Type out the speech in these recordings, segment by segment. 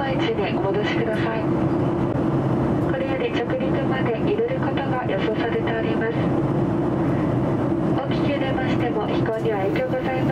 場位置でお戻しください。これより着陸まで揺れることが予想されております。お聞き入れましても飛行には影響ございます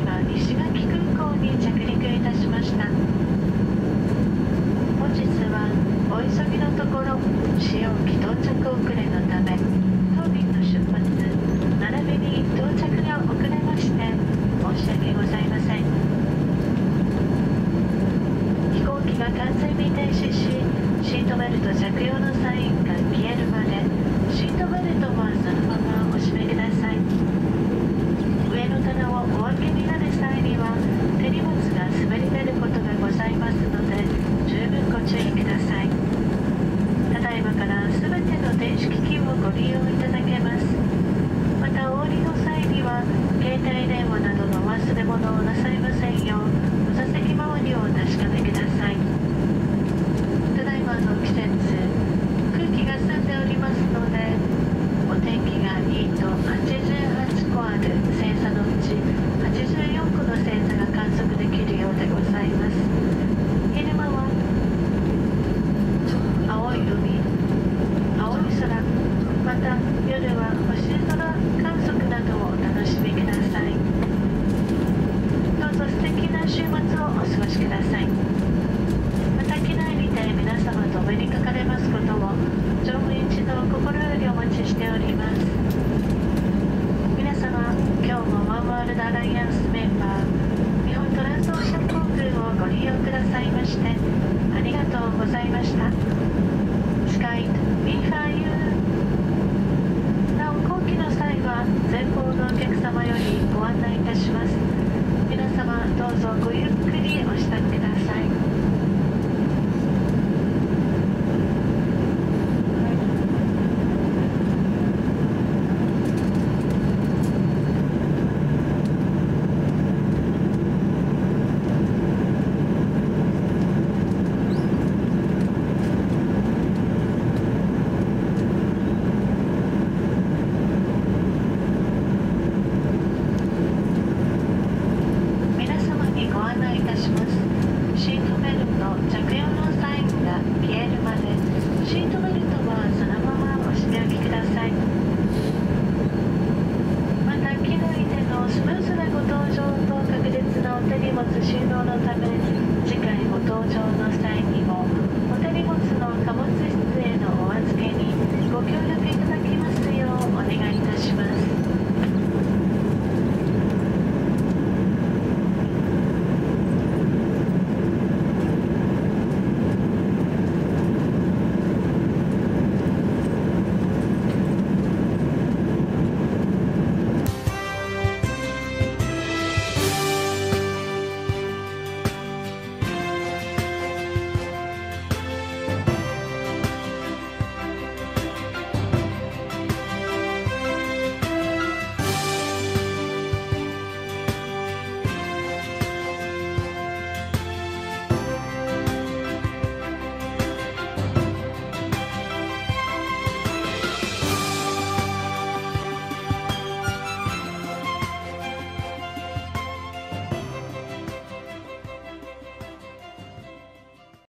入る島西垣空港に着陸いたしました。本日はお急ぎのところ使用機到着遅れのため当便の出発並びに到着が遅れまして申し訳ございません。飛行機が完全に停止しシートベルト着用のサイン